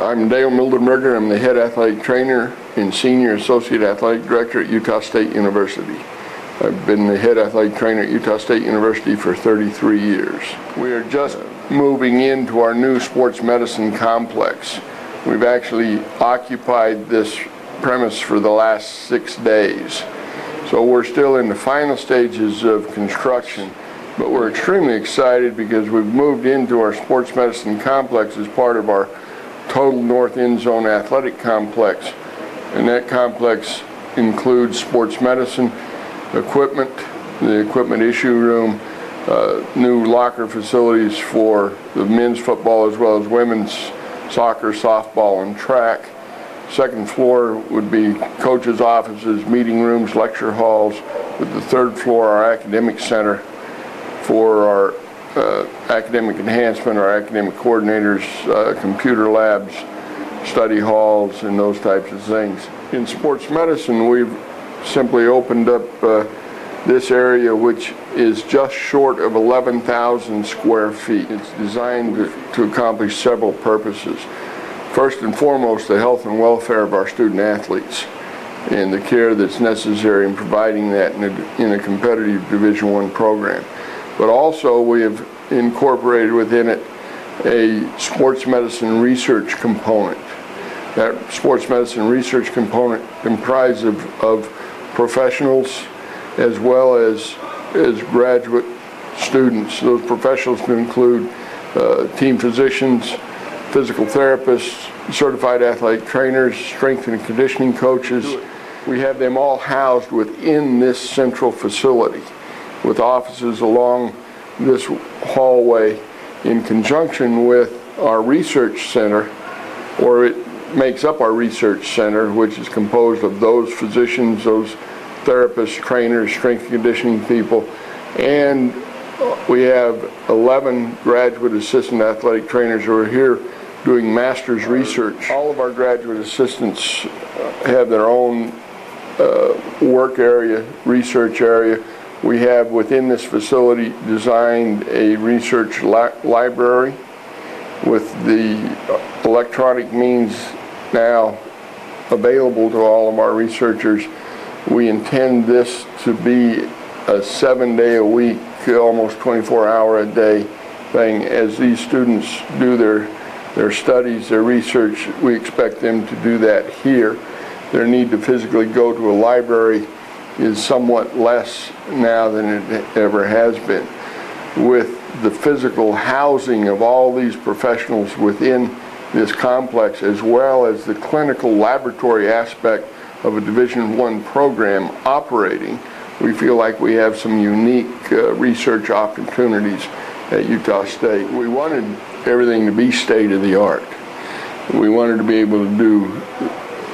I'm Dale Mildenberger. I'm the head athletic trainer and senior associate athletic director at Utah State University. I've been the head athletic trainer at Utah State University for 33 years. We are just moving into our new sports medicine complex. We've actually occupied this premise for the last six days. So we're still in the final stages of construction, but we're extremely excited because we've moved into our sports medicine complex as part of our total north end zone athletic complex. And that complex includes sports medicine, equipment, the equipment issue room, uh, new locker facilities for the men's football as well as women's soccer, softball, and track. Second floor would be coaches' offices, meeting rooms, lecture halls. With the third floor, our academic center for our uh, academic enhancement, our academic coordinators, uh, computer labs, study halls, and those types of things. In sports medicine, we've simply opened up uh, this area, which is just short of 11,000 square feet. It's designed to, accomplish several purposes. First and foremost, the health and welfare of our student athletes and the care that's necessary in providing that in a, in a competitive Division One program but also we have incorporated within it a sports medicine research component. That sports medicine research component comprised of, of professionals as well as, as graduate students. Those professionals can include uh, team physicians, physical therapists, certified athletic trainers, strength and conditioning coaches. We have them all housed within this central facility with offices along this hallway in conjunction with our research center, or it makes up our research center, which is composed of those physicians, those therapists, trainers, strength conditioning people, and we have 11 graduate assistant athletic trainers who are here doing master's research. All of our graduate assistants have their own uh, work area, research area, we have within this facility designed a research li library with the electronic means now available to all of our researchers. We intend this to be a seven day a week, almost 24 hour a day thing. As these students do their, their studies, their research, we expect them to do that here. Their need to physically go to a library is somewhat less now than it ever has been. With the physical housing of all these professionals within this complex, as well as the clinical laboratory aspect of a Division One program operating, we feel like we have some unique uh, research opportunities at Utah State. We wanted everything to be state of the art. We wanted to be able to do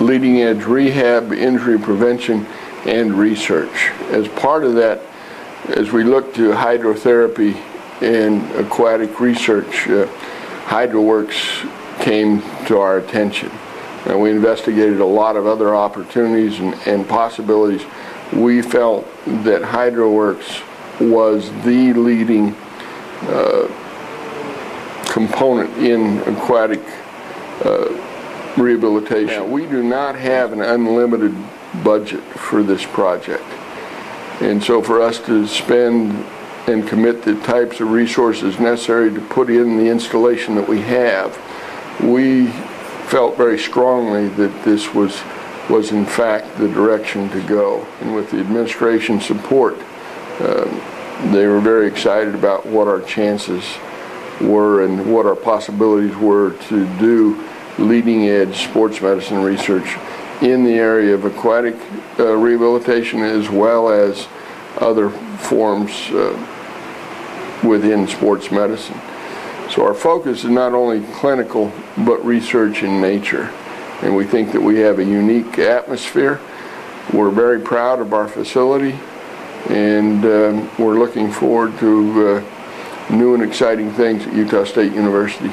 leading edge rehab, injury prevention, and research. As part of that, as we look to hydrotherapy and aquatic research, uh, HydroWorx came to our attention. And we investigated a lot of other opportunities and, and possibilities. We felt that HydroWorx was the leading uh, component in aquatic uh, rehabilitation. We do not have an unlimited budget for this project. And so for us to spend and commit the types of resources necessary to put in the installation that we have, we felt very strongly that this was was in fact the direction to go. And with the administration support, um, they were very excited about what our chances were and what our possibilities were to do leading edge sports medicine research in the area of aquatic uh, rehabilitation as well as other forms uh, within sports medicine. So our focus is not only clinical but research in nature. And we think that we have a unique atmosphere. We're very proud of our facility and um, we're looking forward to uh, new and exciting things at Utah State University.